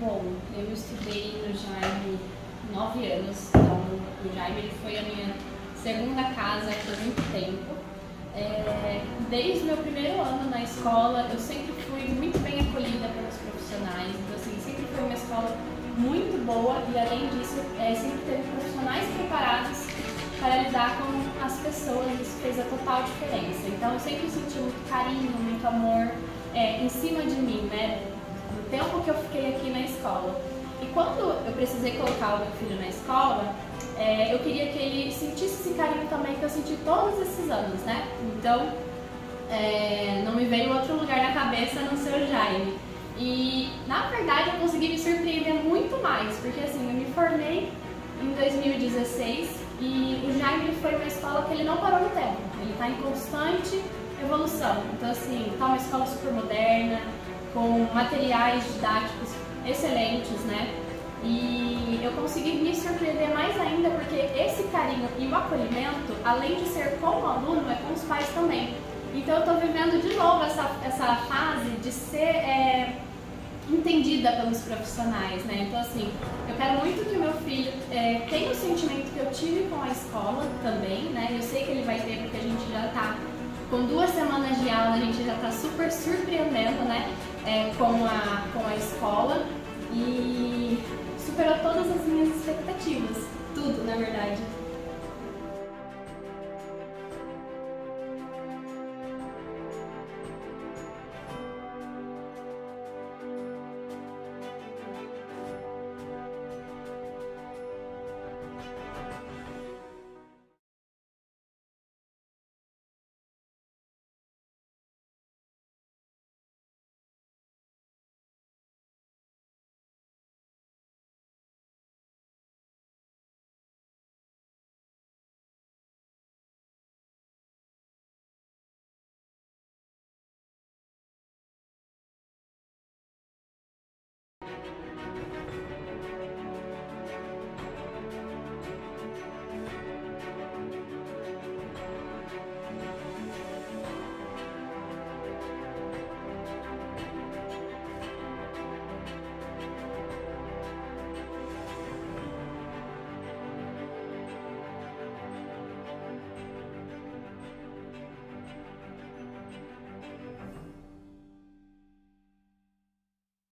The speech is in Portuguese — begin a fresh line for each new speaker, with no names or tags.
Bom, eu estudei no Jaime nove anos, então o Jaime ele foi a minha segunda casa por muito tempo. É, desde o meu primeiro ano na escola, eu sempre fui muito bem acolhida pelos profissionais, então assim, sempre foi uma escola muito boa e além disso, é, sempre teve profissionais preparados para lidar com as pessoas, isso fez a total diferença. Então eu sempre senti muito carinho, muito amor é, em cima de mim, né? O tempo que eu fiquei aqui na escola. E quando eu precisei colocar o meu filho na escola, é, eu queria que ele sentisse esse carinho também que eu senti todos esses anos, né? Então, é, não me veio outro lugar na cabeça a não ser o Jaime. E, na verdade, eu consegui me surpreender muito mais, porque assim, eu me formei em 2016 e o Jaime foi uma escola que ele não parou no tempo, ele está em constante evolução. Então, assim, está uma escola super moderna, com materiais didáticos excelentes, né? E eu consegui me surpreender mais ainda porque esse carinho e o acolhimento, além de ser com o aluno, é com os pais também. Então eu estou vivendo de novo essa, essa fase de ser é, entendida pelos profissionais, né? Então assim, eu quero muito que meu filho é, tenha o sentimento que eu tive com a escola também, né? Eu sei que ele vai ter porque a gente já está com duas semanas de aula, a gente já está super surpreendendo, né? É, com, a, com a escola